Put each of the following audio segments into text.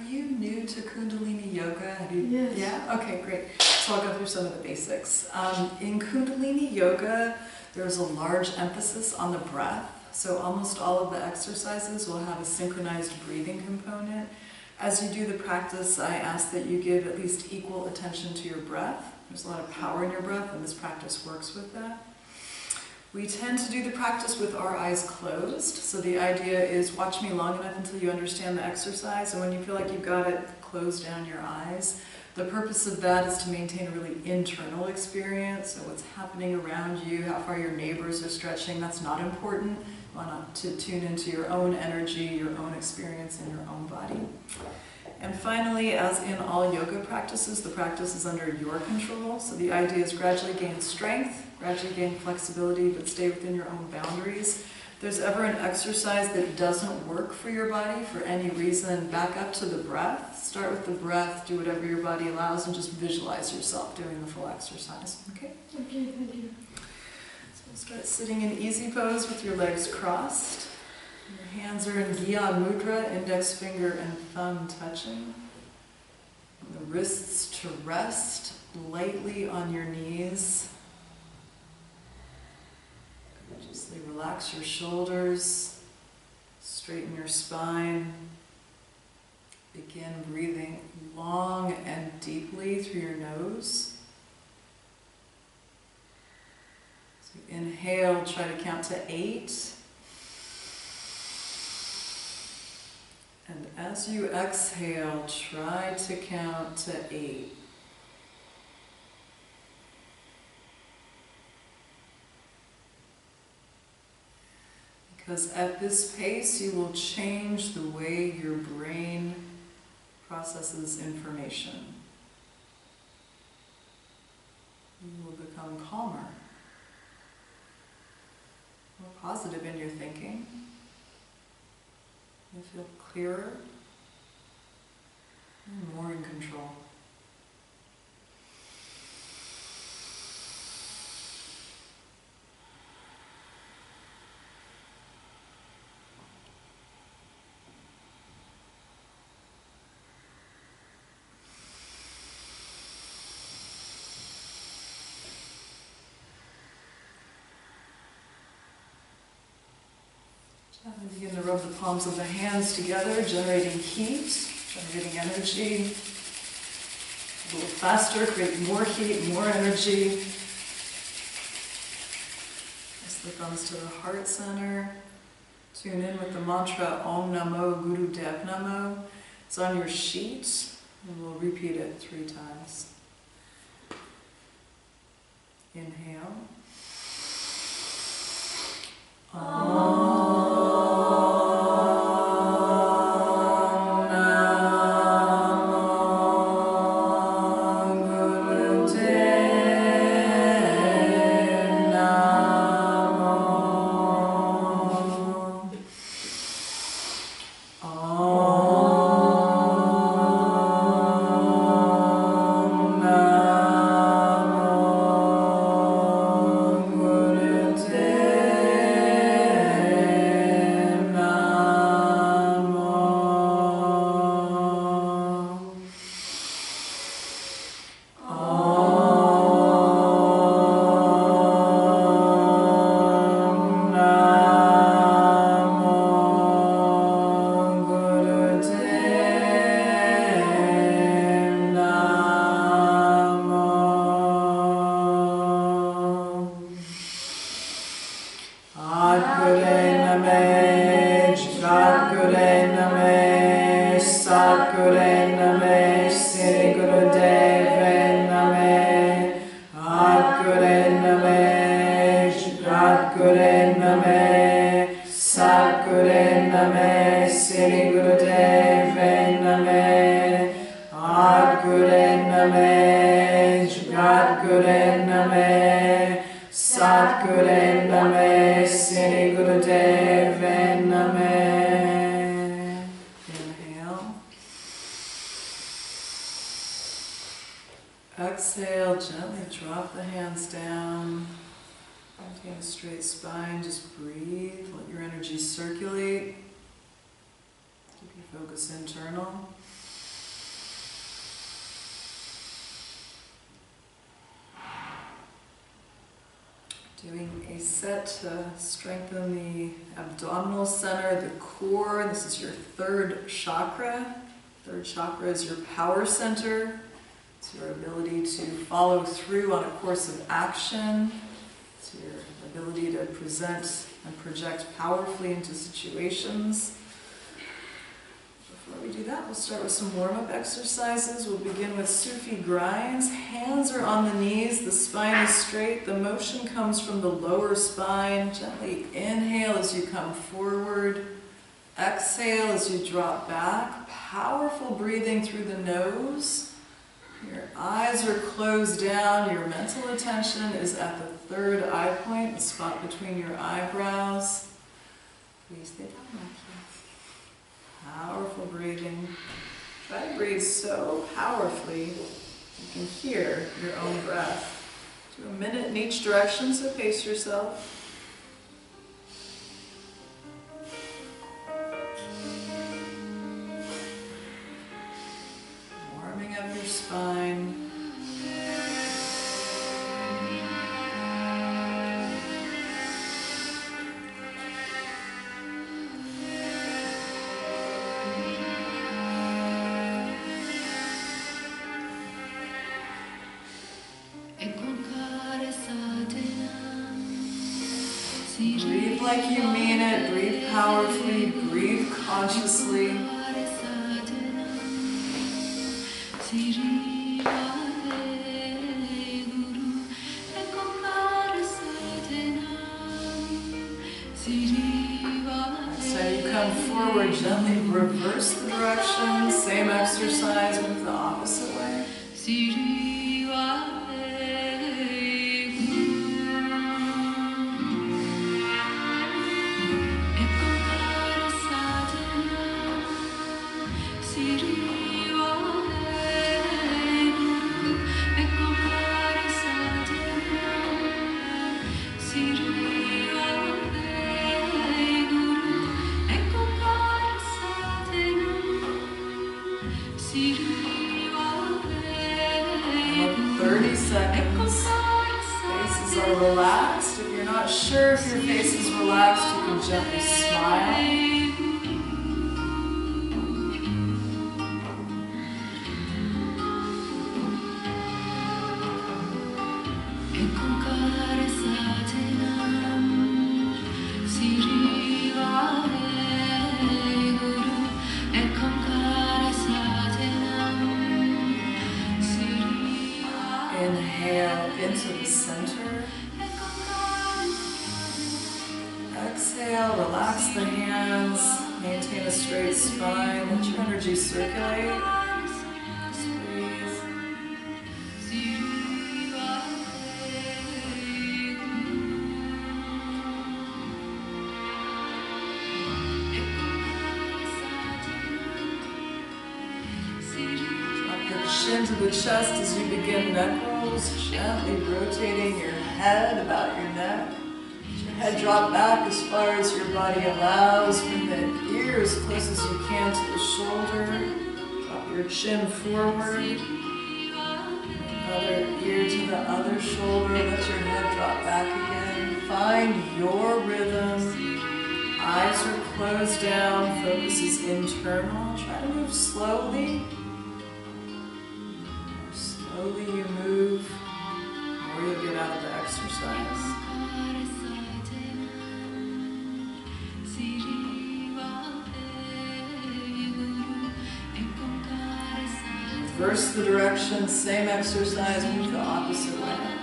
Are you new to Kundalini Yoga? Have you, Yes. Yeah? Okay, great. So I'll go through some of the basics. Um, in Kundalini Yoga, there's a large emphasis on the breath. So almost all of the exercises will have a synchronized breathing component. As you do the practice, I ask that you give at least equal attention to your breath. There's a lot of power in your breath, and this practice works with that. We tend to do the practice with our eyes closed. So the idea is watch me long enough until you understand the exercise, and when you feel like you've got it, close down your eyes. The purpose of that is to maintain a really internal experience, so what's happening around you, how far your neighbors are stretching, that's not important. You want to tune into your own energy, your own experience in your own body. And finally, as in all yoga practices, the practice is under your control. So the idea is gradually gain strength, gradually gain flexibility, but stay within your own boundaries. If there's ever an exercise that doesn't work for your body for any reason, back up to the breath. Start with the breath, do whatever your body allows, and just visualize yourself doing the full exercise. Okay? Okay, thank you. So we'll start sitting in easy pose with your legs crossed. Your hands are in Gyan Mudra, index finger and thumb touching. The wrists to rest lightly on your knees. Consciously relax your shoulders, straighten your spine. Begin breathing long and deeply through your nose. So inhale, try to count to eight. And as you exhale, try to count to eight. Because at this pace, you will change the way your brain processes information. You will become calmer, more positive in your thinking. You feel clearer and more in control. Gently begin to rub the palms of the hands together, generating heat, generating energy. A little faster, create more heat, more energy. Press the thumbs to the heart center. Tune in with the mantra Ong Namo Guru Dev Namo. It's on your sheet, and we'll repeat it three times. Inhale. Inhale. Ability to follow through on a course of action. It's your ability to present and project powerfully into situations. Before we do that, we'll start with some warm-up exercises. We'll begin with Sufi grinds. Hands are on the knees, the spine is straight. The motion comes from the lower spine. Gently inhale as you come forward. Exhale as you drop back. Powerful breathing through the nose. Your eyes are closed down. Your mental attention is at the third eye point, the spot between your eyebrows. Powerful breathing. Try to breathe so powerfully you can hear your own breath. Do a minute in each direction, so pace yourself. Up chest as you begin neck rolls, gently rotating your head about your neck. Your head drop back as far as your body allows. Bring the ear as close as you can to the shoulder. Drop your chin forward. Other ear to the other shoulder. Let your head drop back again. Find your rhythm. Eyes are closed down. Focus is internal. Try to move slowly. Slowly you move, the more you'll get out of the exercise. Reverse the direction, same exercise, move the opposite way.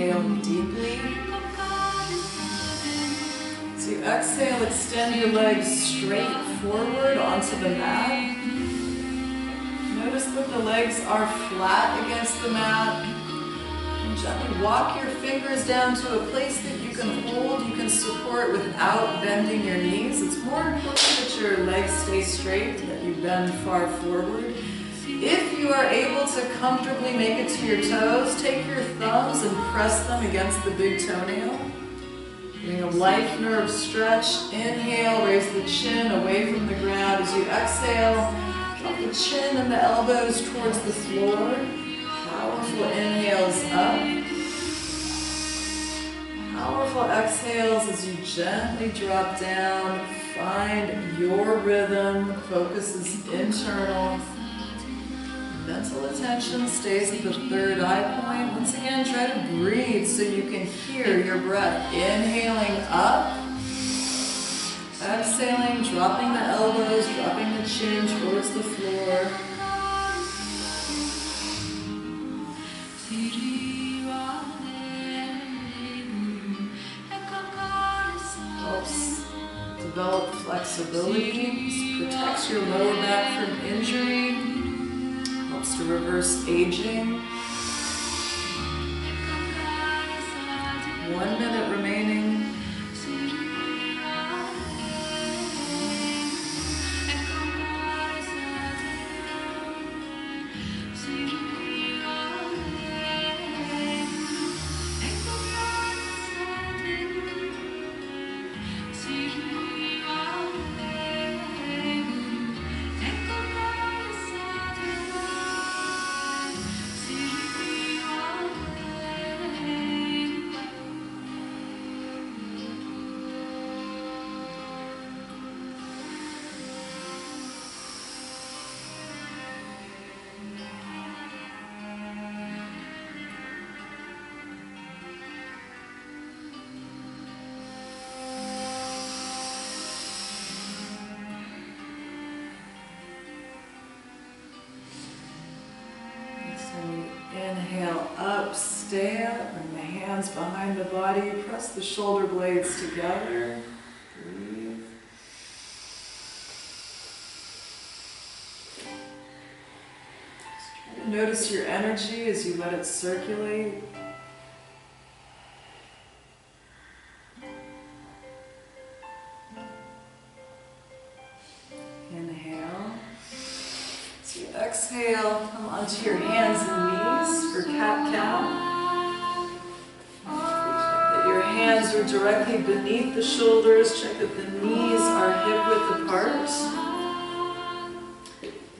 Inhale deeply. So you exhale, extend your legs straight forward onto the mat. Notice that the legs are flat against the mat. And gently walk your fingers down to a place that you can hold, you can support without bending your knees. It's more important that your legs stay straight, that you bend far forward. If you are able to comfortably make it to your toes, take your thumbs and press them against the big toenail. Doing a life nerve stretch. Inhale, raise the chin away from the ground. As you exhale, drop the chin and the elbows towards the floor. Powerful inhales up. Powerful exhales as you gently drop down. Find your rhythm. Focus is internal. Mental attention stays at the third eye point. Once again, try to breathe so you can hear your breath. Inhaling up. Exhaling, dropping the elbows, dropping the chin towards the floor. Develop flexibility, protects your lower back from injury, helps to reverse aging. One minute remaining. Hands behind the body, press the shoulder blades together. Breathe. Notice your energy as you let it circulate. Inhale. So you exhale, come onto your hands directly beneath the shoulders. Check that the knees are hip width apart.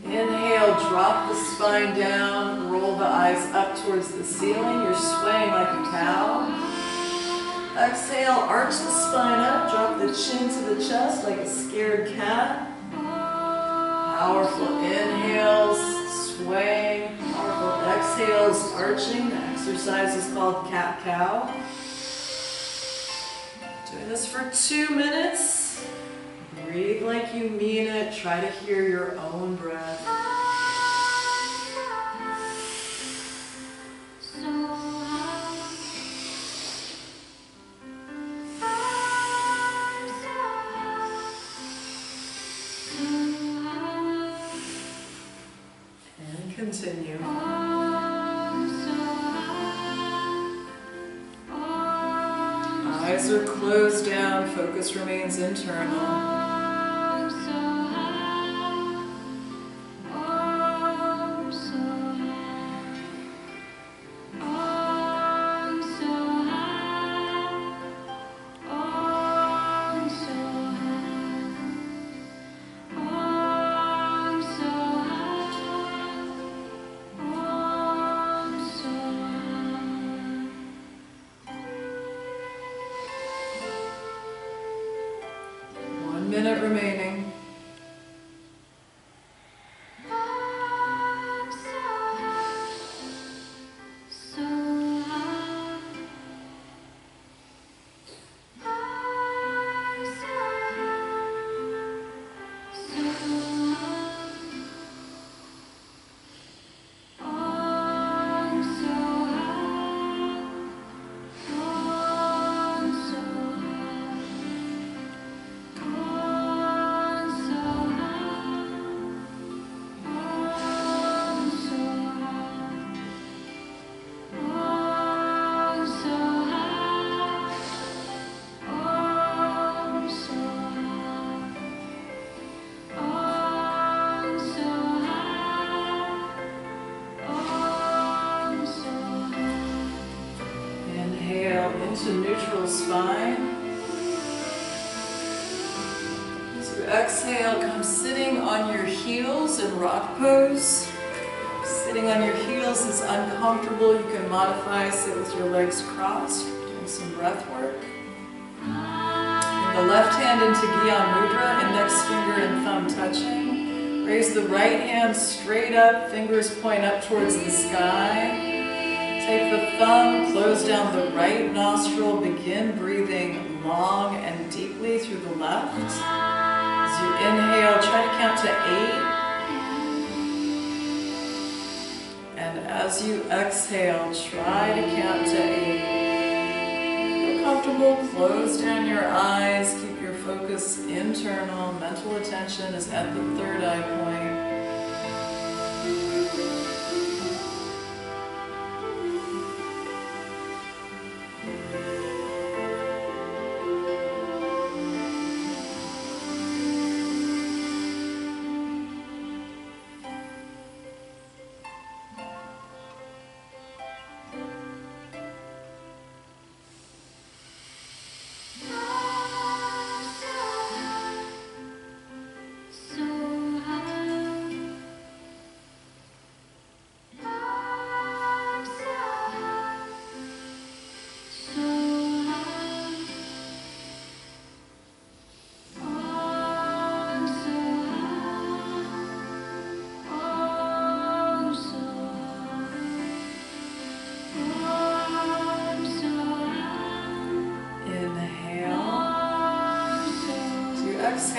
Inhale, drop the spine down, roll the eyes up towards the ceiling. You're swaying like a cow. Exhale, arch the spine up, drop the chin to the chest like a scared cat. Powerful inhales, swaying. Powerful exhales, arching. The exercise is called cat cow. Doing this for two minutes. Breathe like you mean it. Try to hear your own breath. Exhale, come sitting on your heels in rock pose. Sitting on your heels is uncomfortable. You can modify, sit with your legs crossed, doing some breath work. Bring the left hand into Gyan Mudra, index finger and thumb touching. Raise the right hand straight up, fingers point up towards the sky. Take the thumb, close down the right nostril, begin breathing long and deeply through the left. You inhale, try to count to eight. And as you exhale, try to count to eight. Feel comfortable, close down your eyes, keep your focus internal. Mental attention is at the third eye point.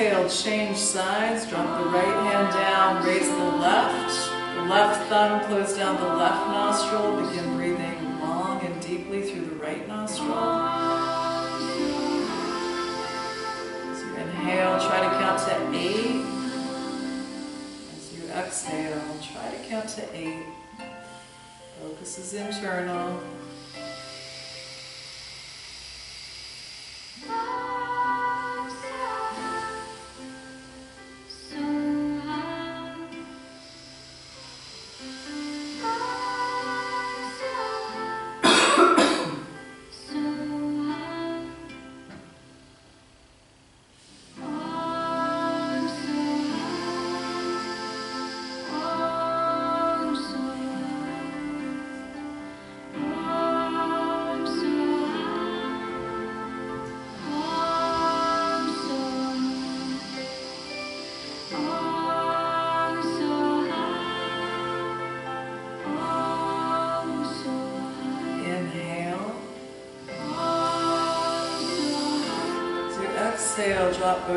Exhale, change sides, drop the right hand down, raise the left. The left thumb, close down the left nostril, begin breathing long and deeply through the right nostril. As you inhale, try to count to eight. As you exhale, try to count to eight. Focus is internal.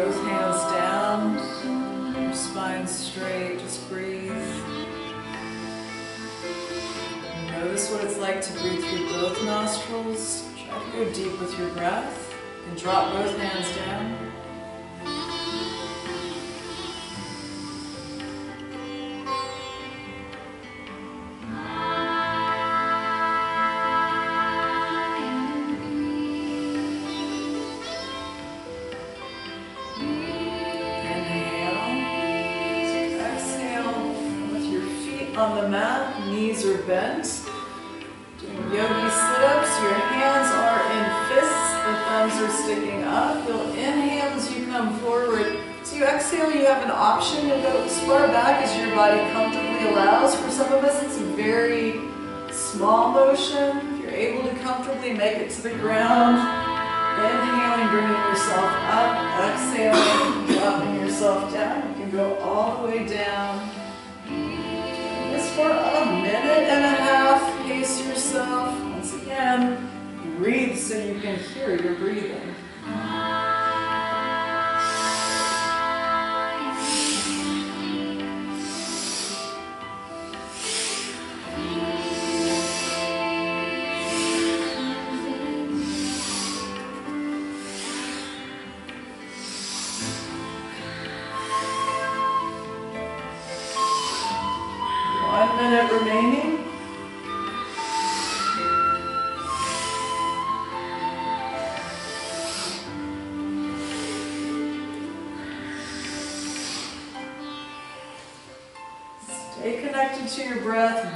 Exhale, the mat, knees are bent. Doing yogi sit-ups, your hands are in fists, the thumbs are sticking up. You'll inhale as you come forward. So you exhale, you have an option to go as far back as your body comfortably allows. For some of us, it's a very small motion. If you're able to comfortably make it to the ground, Inhaling, bringing yourself up. Exhaling, dropping yourself down. You can go all the way down. For a minute and a half, pace yourself. Once again, breathe so you can hear your breathing.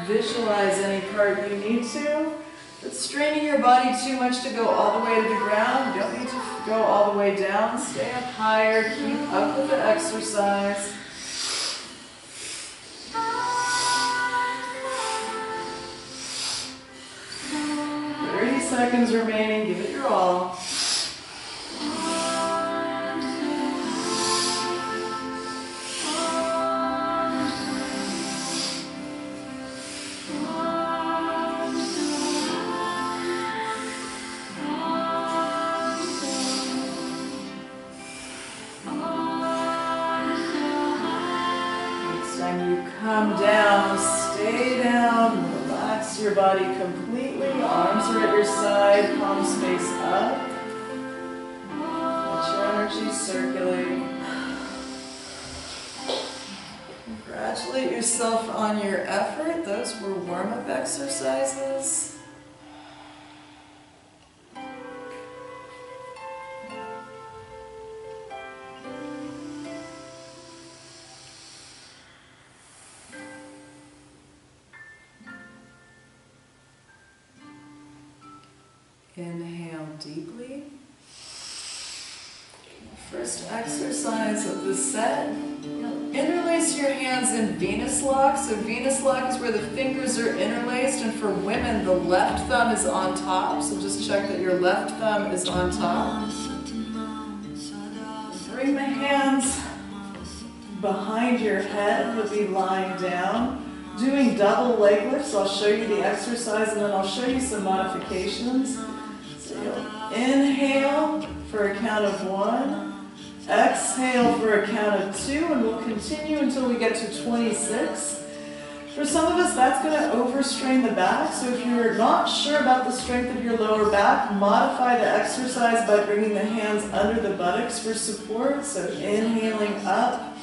Visualize any part you need to. It's straining your body too much to go all the way to the ground, you don't need to go all the way down. Stay up higher. Keep up with the exercise. 30 seconds remaining, body completely. Arms are at your side, palms face up. Let your energy circulate. Congratulate yourself on your effort. Those were warm-up exercises. Venus lock. So Venus lock is where the fingers are interlaced, and for women, the left thumb is on top. So just check that your left thumb is on top. Bring the hands behind your head. You'll be lying down. Doing double leg lifts. I'll show you the exercise and then I'll show you some modifications. So inhale for a count of one. Exhale for a count of two, and we'll continue until we get to 26. For some of us, that's going to overstrain the back, so if you're not sure about the strength of your lower back, modify the exercise by bringing the hands under the buttocks for support. So inhaling up,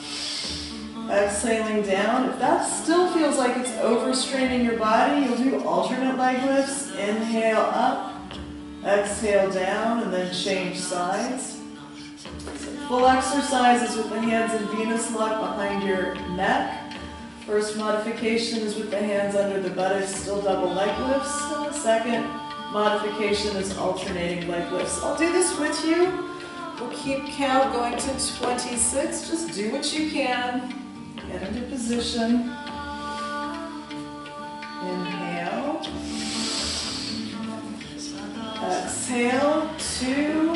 exhaling down. If that still feels like it's overstraining your body, you'll do alternate leg lifts. Inhale up, exhale down, and then change sides. Full exercises with the hands in Venus lock behind your neck. First modification is with the hands under the buttocks, still double leg lifts. Second modification is alternating leg lifts. I'll do this with you. We'll keep count going to 26. Just do what you can. Get into position. Inhale. Exhale. Two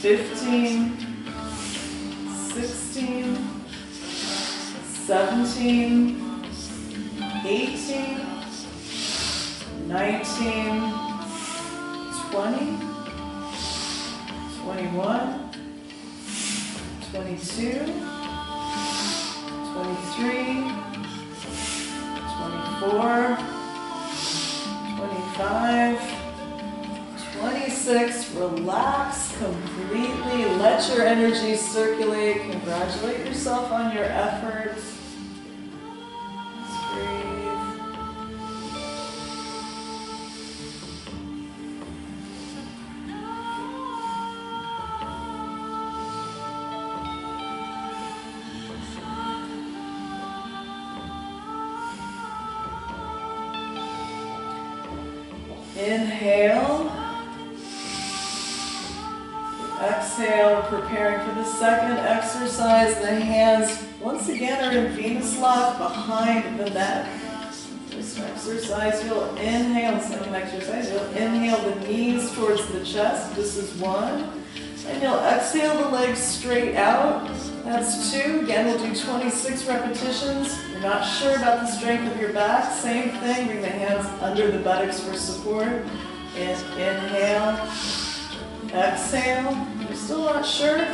15, 16, 17, 18, 19, 20, 21, 22, 23, 24, 25, 26, relax completely. Let your energy circulate. Congratulate yourself on your efforts. Preparing for the second exercise. The hands once again are in Venus lock behind the neck. This exercise, you'll inhale, second exercise, you'll inhale the knees towards the chest. This is one. And you'll exhale the legs straight out. That's two. Again, we'll do 26 repetitions. You're not sure about the strength of your back. Same thing. Bring the hands under the buttocks for support. And inhale. Exhale. Still not sure?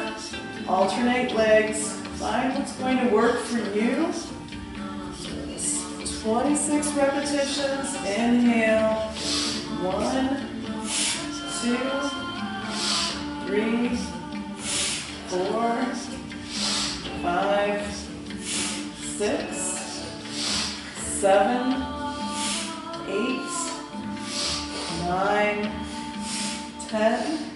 Alternate legs. Find what's going to work for you. 26 repetitions. Inhale. One, two, three, four, five, six, seven, eight, nine, ten,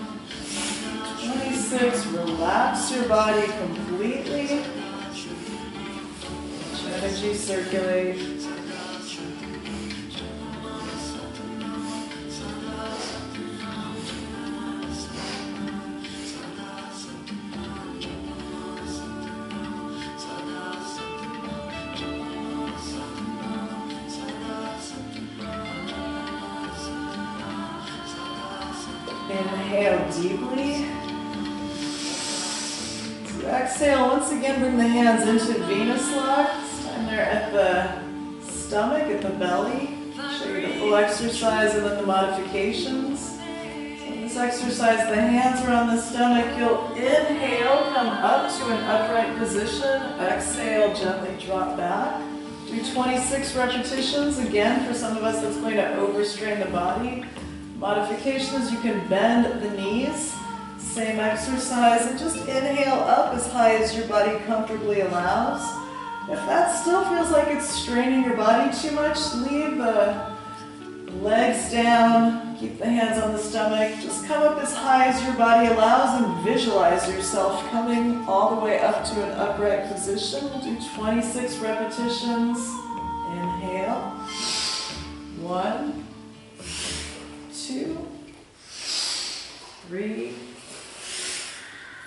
twenty-six. Relax your body completely. Energy circulate. Again, bring the hands into Venus lock. Time they're at the stomach, at the belly. Show you the full exercise and then the modifications. So in this exercise, the hands are on the stomach. You'll inhale, come up to an upright position. Exhale, gently drop back. Do 26 repetitions. Again, for some of us, that's going to overstrain the body. Modifications, you can bend the knees. Same exercise and just inhale up as high as your body comfortably allows. If that still feels like it's straining your body too much, leave the legs down, keep the hands on the stomach. Just come up as high as your body allows and visualize yourself coming all the way up to an upright position. We'll do 26 repetitions. Inhale. One two, three,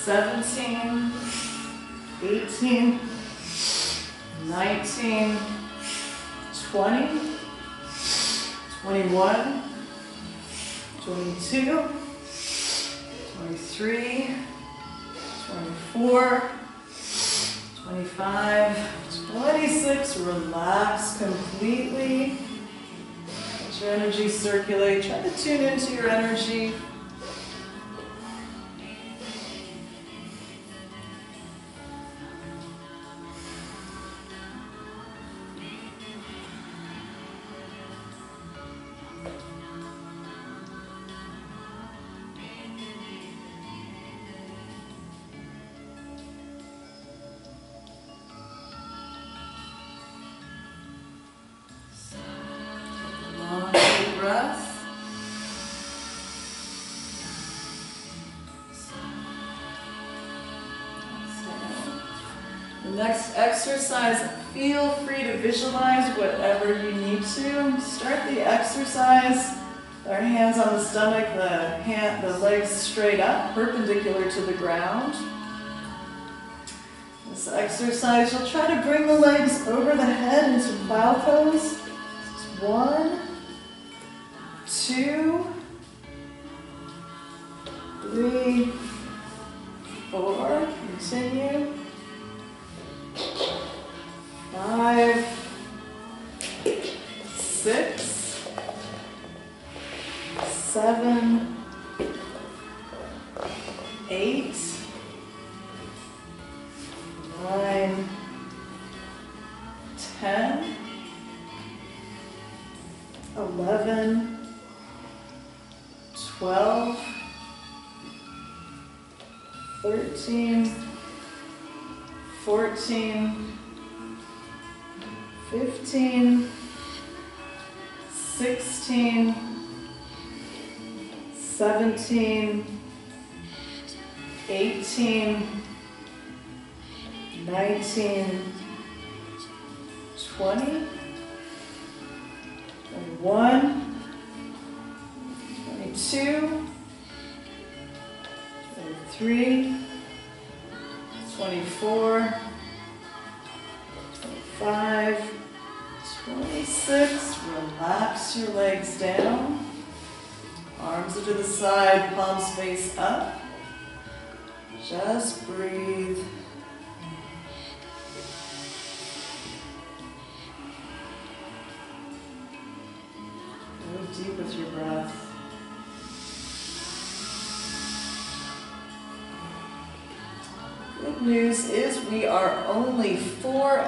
17, 18, 19, 20, 21, 22, 23, 24, 25, 26. Relax completely Let your energy circulate. Try to tune into your energy. Perpendicular to the ground. This exercise, you'll try to bring the legs over the head into plow pose. One, two, three, four, continue. sim.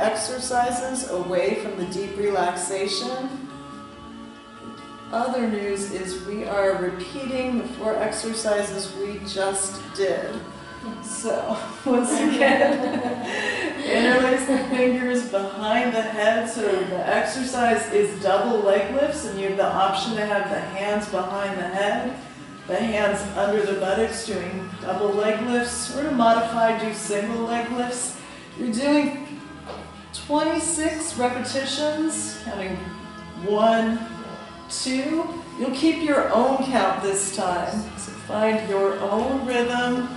Exercises away from the deep relaxation. Other news is we are repeating the four exercises we just did. So, once again, interlace the fingers behind the head. So the exercise is double leg lifts, and you have the option to have the hands behind the head, the hands under the buttocks doing double leg lifts, or to modify, do single leg lifts. You're doing 26 repetitions, counting one, two. You'll keep your own count this time. So find your own rhythm.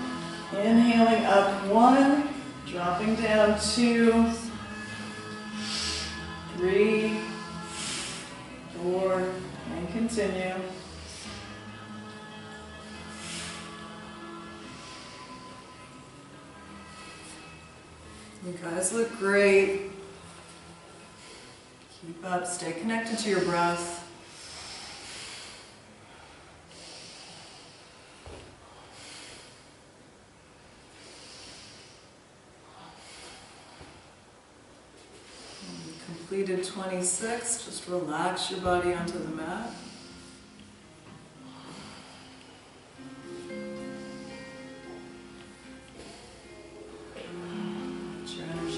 Inhaling up one, dropping down two, three, four, and continue. You guys look great. Keep up, stay connected to your breath. Completed 26, just relax your body onto the mat.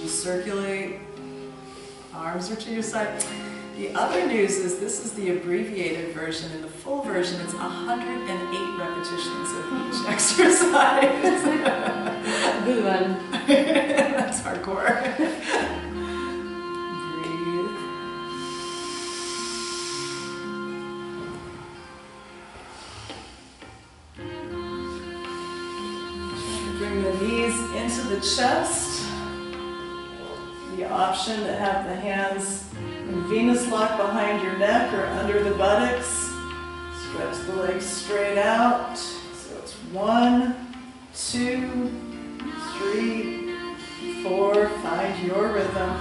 Circulate. Arms are to your side. The other news is this is the abbreviated version. In the full version, it's 108 repetitions of each exercise. Good one. That's hardcore. Breathe. Bring the knees into the chest. The option to have the hands in Venus lock behind your neck or under the buttocks. Stretch the legs straight out. So it's one, two, three, four. Find your rhythm.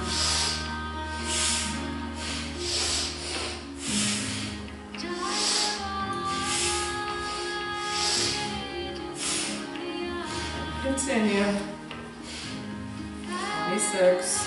Continue. 26.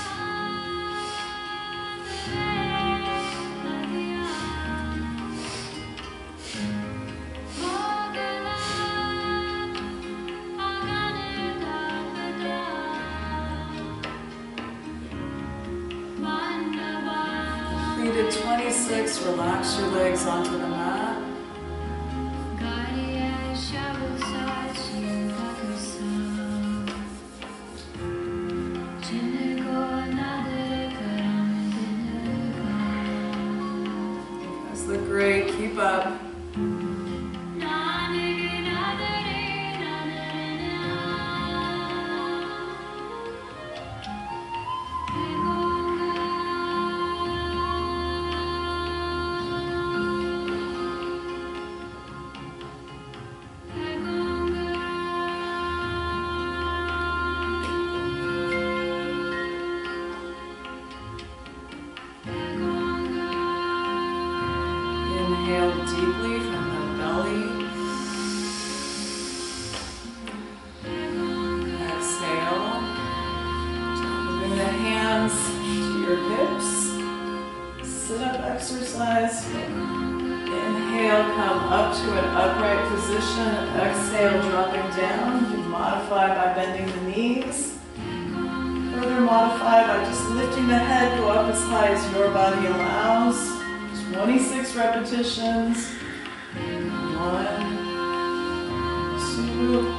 Of exercise. Inhale, come up to an upright position. Exhale, dropping down. You modify by bending the knees. Further modify by just lifting the head, go up as high as your body allows. 26 repetitions. One, two,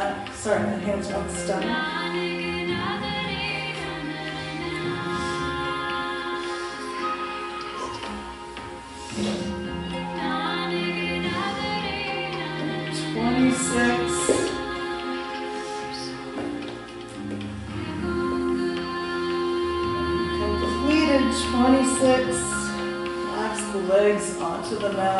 arms. Sorry, the hands are on the stomach. Twenty-six. Completed 26. Relax the legs onto the mat.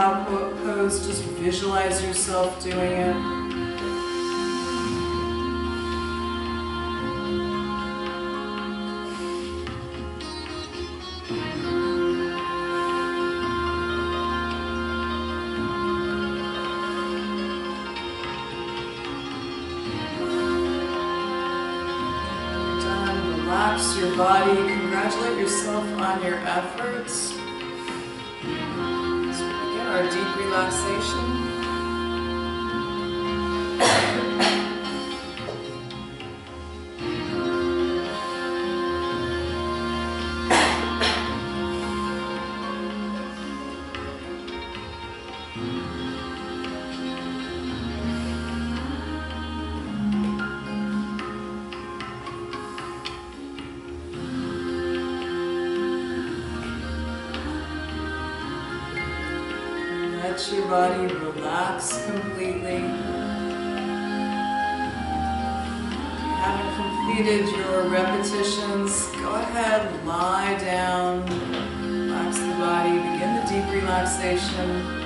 Po- pose, just visualize yourself doing it. Relax your body. Congratulate yourself on your efforts. Deep relaxation. Relax completely. Haven't completed your repetitions, go ahead, lie down, relax the body, begin the deep relaxation.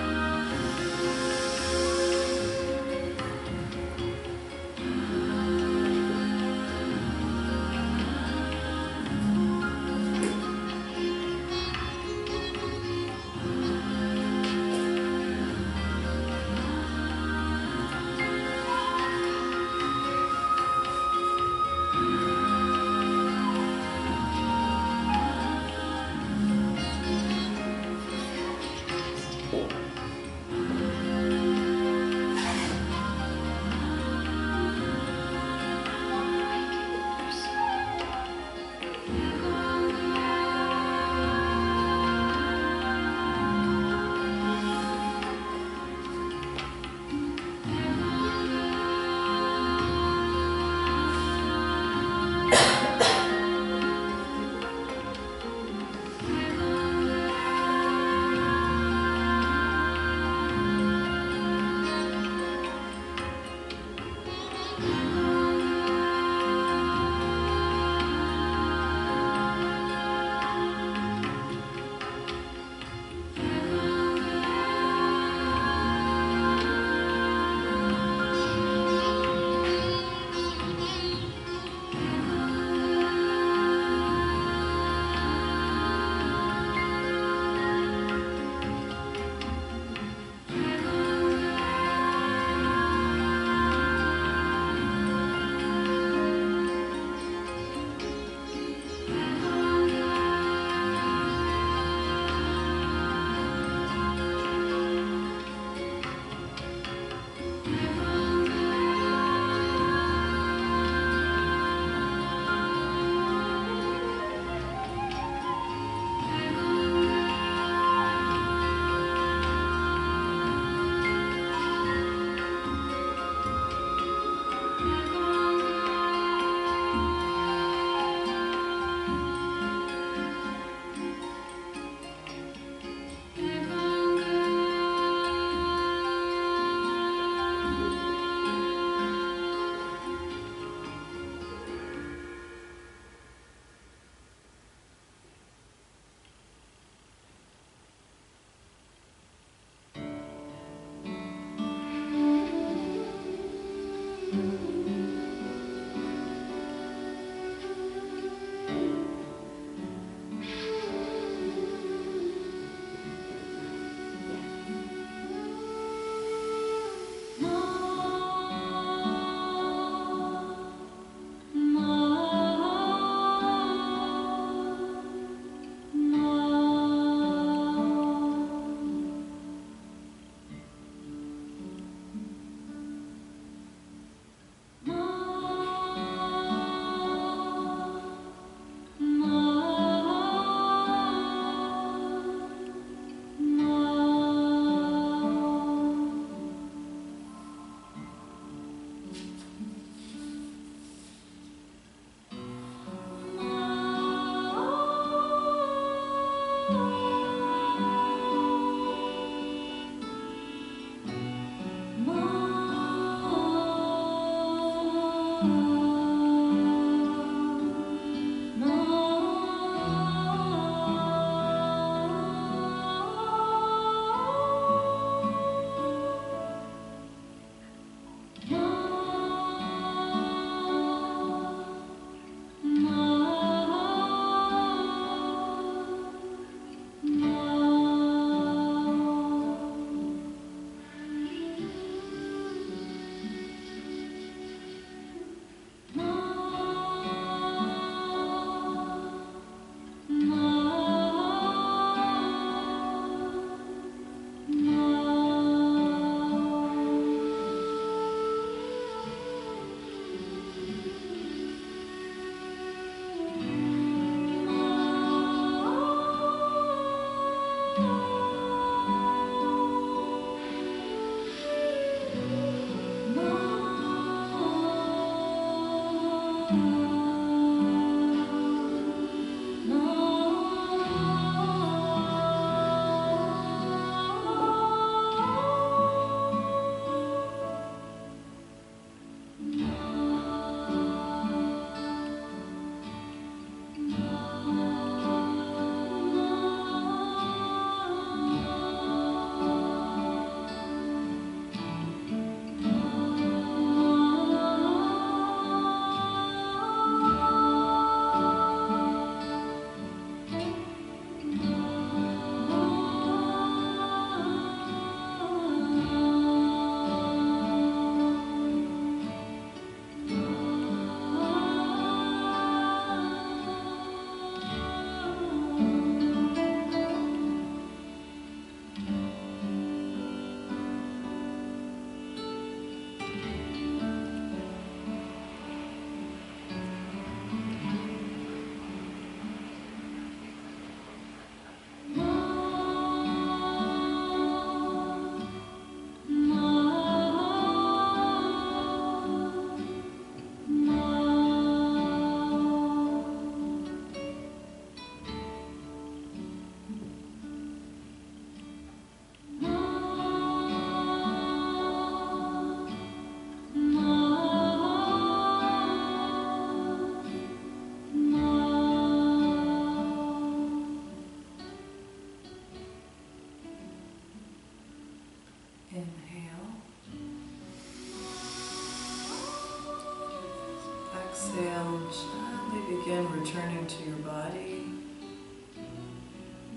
Exhale, gently begin returning to your body.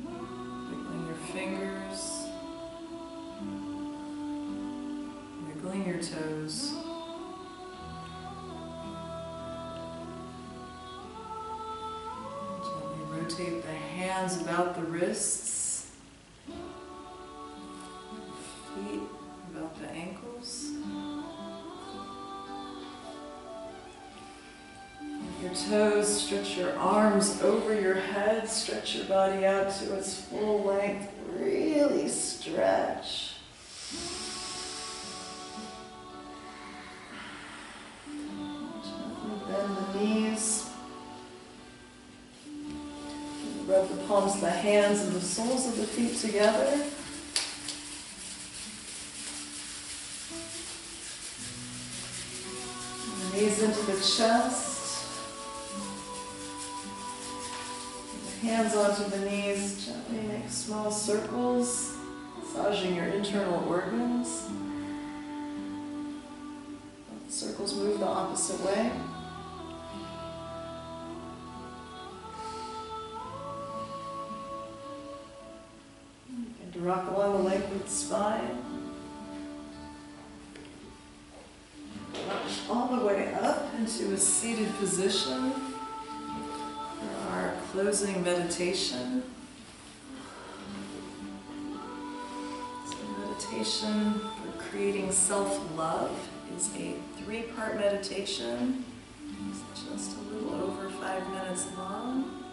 Wiggling your fingers. Wiggling your toes. Gently rotate the hands about the wrists. Your arms over your head, stretch your body out to its full length. Really stretch. Bend the knees. Rub the palms of the hands and the soles of the feet together. Knees into the chest. Hands onto the knees. Gently make small circles, massaging your internal organs. Circles move the opposite way. And to rock along the length of the spine. Rock all the way up into a seated position closing meditation. So meditation for creating self-love is a three-part meditation. It's just a little over five minutes long.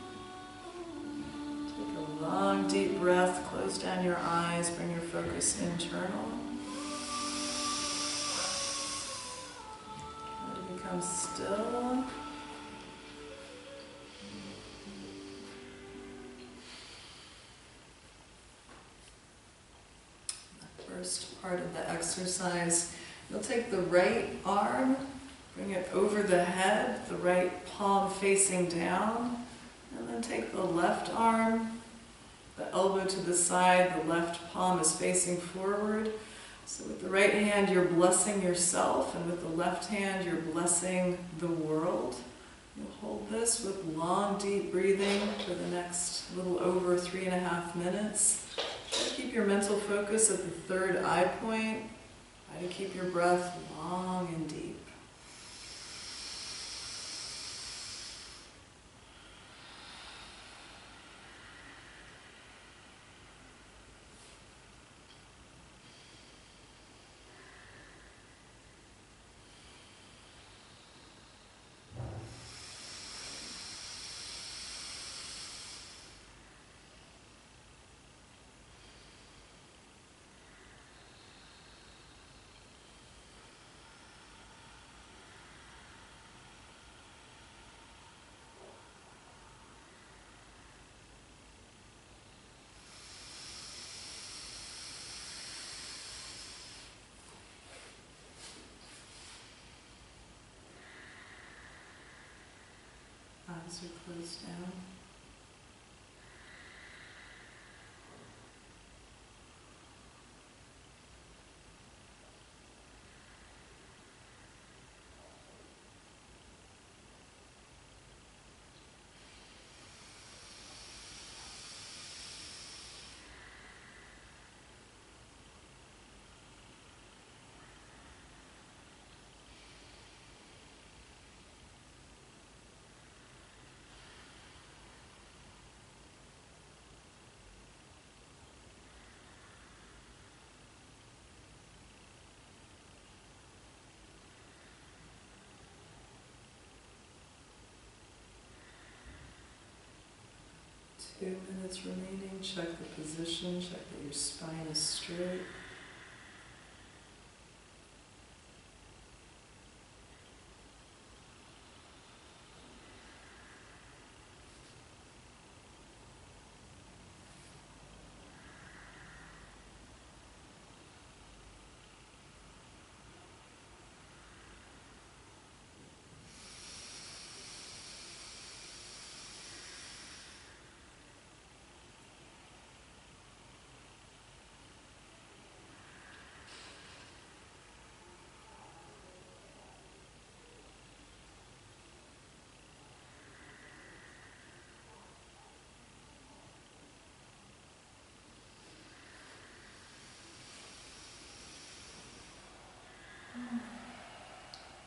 Take a long, deep breath, close down your eyes, bring your focus internal. Try to become still. Part of the exercise. You'll take the right arm, bring it over the head, the right palm facing down, and then take the left arm, the elbow to the side, the left palm is facing forward. So with the right hand, you're blessing yourself, and with the left hand, you're blessing the world. You'll hold this with long, deep breathing for the next little over three and a half minutes. Keep your mental focus at the third eye point. Try to keep your breath long and deep. Down. Two minutes remaining. Check the position, check that your spine is straight.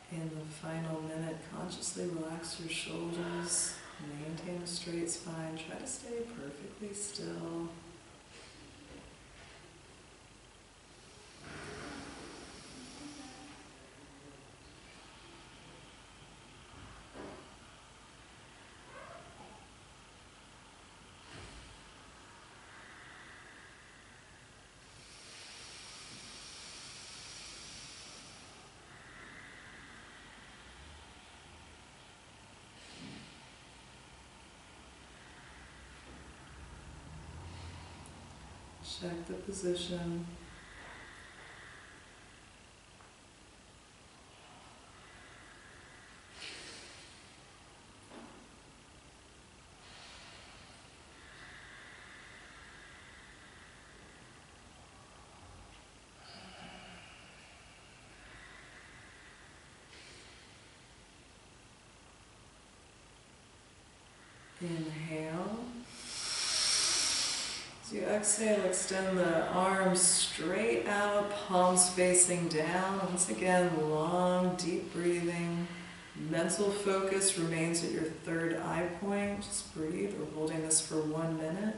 In the final minute, consciously relax your shoulders, maintain a straight spine, try to stay perfectly still. Check the position. Inhale. As you exhale, extend the arms straight out, palms facing down. Once again, long, deep breathing. Mental focus remains at your third eye point. Just breathe. We're holding this for one minute.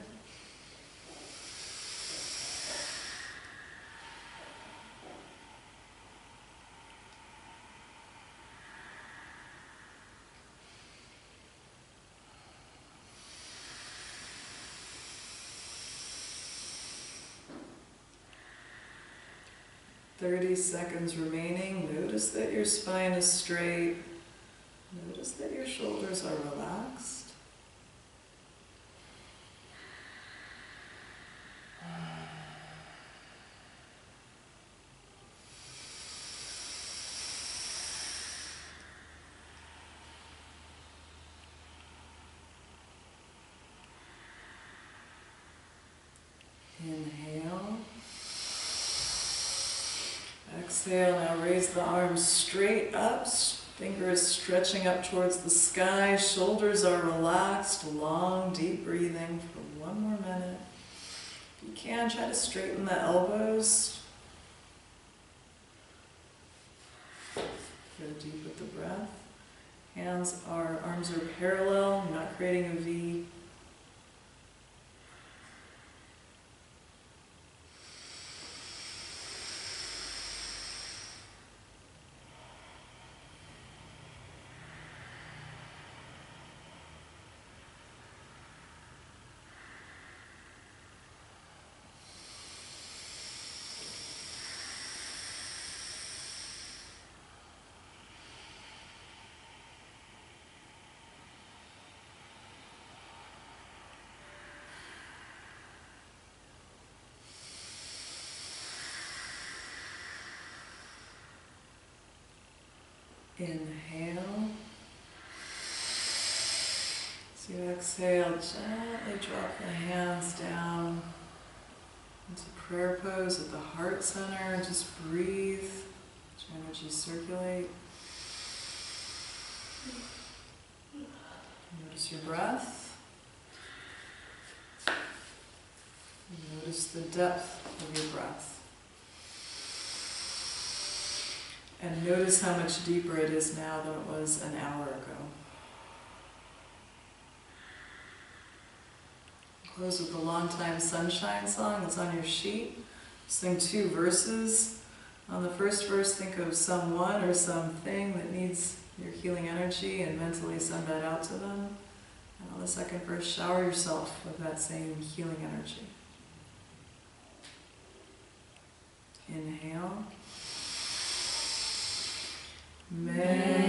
Thirty seconds remaining. Notice that your spine is straight. Notice that your shoulders are relaxed. Inhale. Exhale, now raise the arms straight up, fingers stretching up towards the sky, shoulders are relaxed, long, deep breathing for one more minute. If you can, try to straighten the elbows. Go deep with the breath. Hands are, arms are parallel, not creating a V. Inhale. As you exhale, gently drop the hands down into prayer pose at the heart center and just breathe. Let energy circulate. Notice your breath. Notice the depth of your breath. And notice how much deeper it is now than it was an hour ago. Close with the Long Time Sunshine song that's on your sheet. Sing two verses. On the first verse, think of someone or something that needs your healing energy and mentally send that out to them. And on the second verse, shower yourself with that same healing energy. Inhale. May